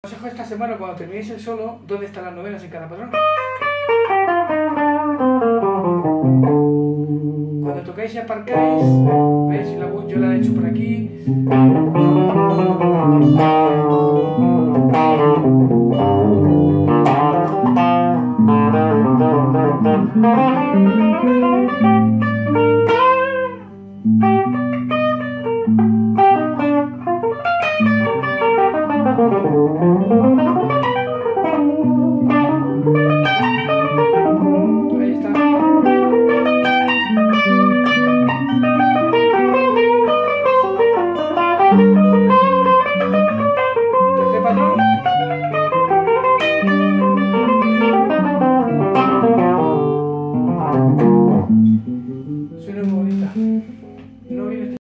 Consejo esta semana cuando terminéis el solo, ¿dónde están las novenas en cada patrón? Cuando tocáis y aparcáis, ¿veis? La, yo la he hecho por aquí. Thank mm -hmm. you.